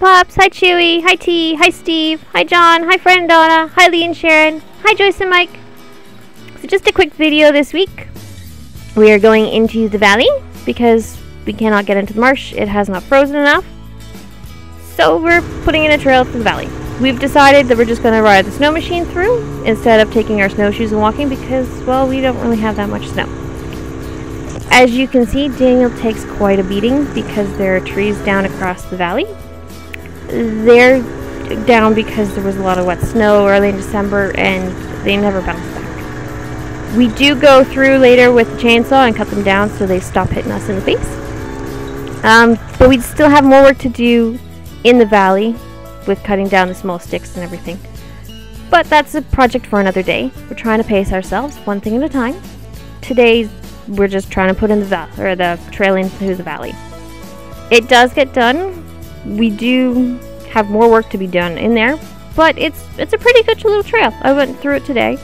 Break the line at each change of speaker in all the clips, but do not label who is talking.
Pops. Hi, Chewy. Hi, T. Hi, Steve. Hi, John. Hi, friend Donna. Hi, Lee and Sharon. Hi, Joyce and Mike. So just a quick video this week. We are going into the valley because we cannot get into the marsh. It has not frozen enough. So we're putting in a trail through the valley. We've decided that we're just going to ride the snow machine through instead of taking our snowshoes and walking because, well, we don't really have that much snow. As you can see, Daniel takes quite a beating because there are trees down across the valley. They're down because there was a lot of wet snow early in December and they never bounced back. We do go through later with the chainsaw and cut them down so they stop hitting us in the face. Um, but we still have more work to do in the valley with cutting down the small sticks and everything. But that's a project for another day. We're trying to pace ourselves one thing at a time. Today, we're just trying to put in the val- or the trail into the valley. It does get done. We do have more work to be done in there, but it's it's a pretty good little trail. I went through it today.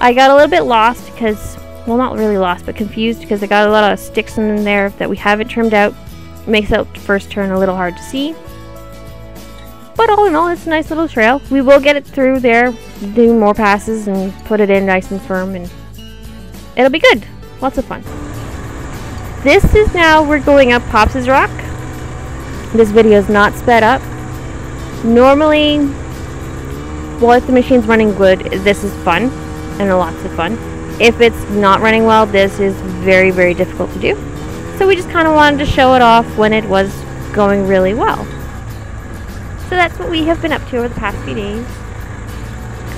I got a little bit lost because, well, not really lost, but confused because I got a lot of sticks in there that we haven't trimmed out. makes that first turn a little hard to see. But all in all, it's a nice little trail. We will get it through there, do more passes, and put it in nice and firm, and it'll be good. Lots of fun. This is now, we're going up Pops' Rock. This video is not sped up. Normally, well, if the machine's running good, this is fun, and lots of fun. If it's not running well, this is very, very difficult to do. So we just kind of wanted to show it off when it was going really well. So that's what we have been up to over the past few days.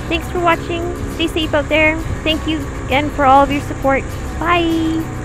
Thanks for watching. Stay safe out there. Thank you again for all of your support. Bye.